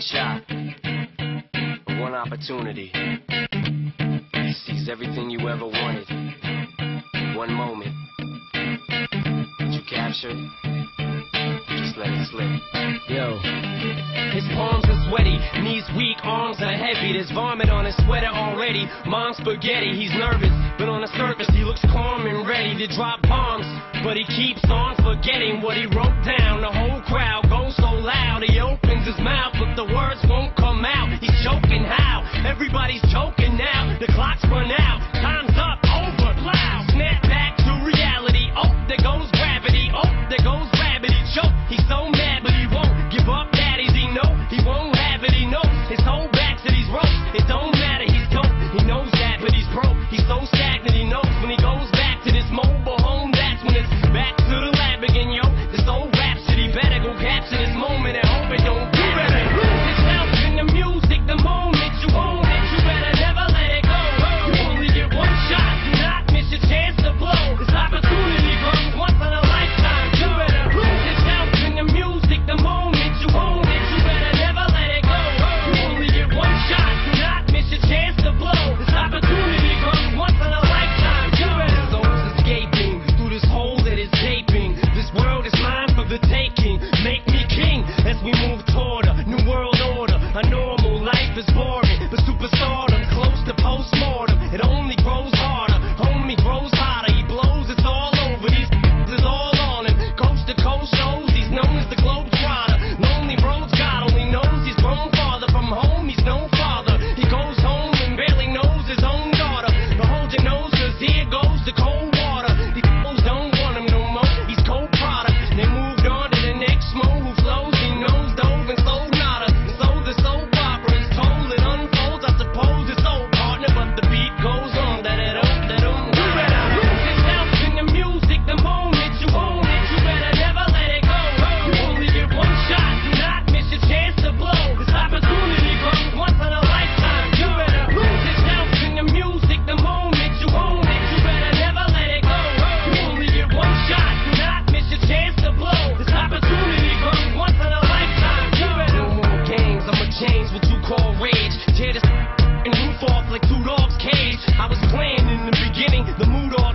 One shot, one opportunity. He sees everything you ever wanted. One moment. Did you capture? Just let it slip. Yo. His palms are sweaty, knees weak, arms are heavy. There's vomit on his sweater already. Mom's spaghetti, he's nervous, but on the surface he looks calm and ready to drop bombs. But he keeps on forgetting what he wrote down. But super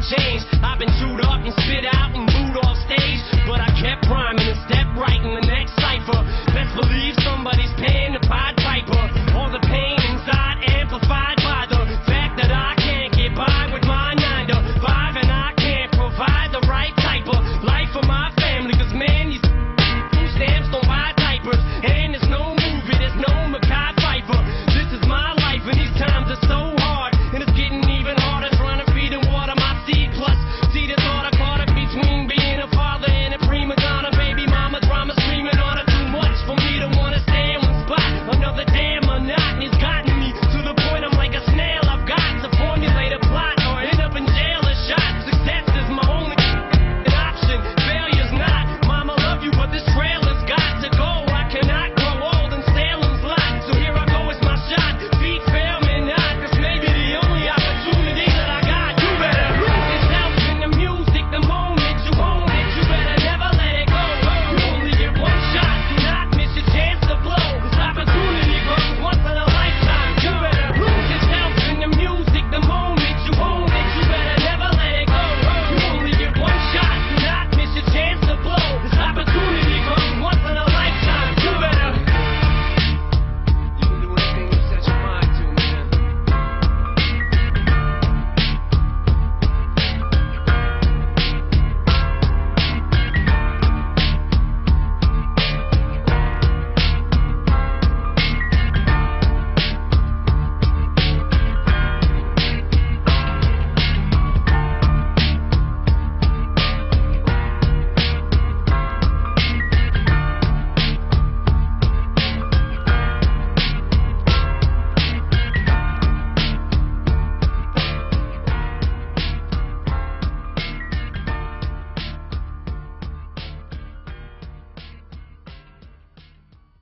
chains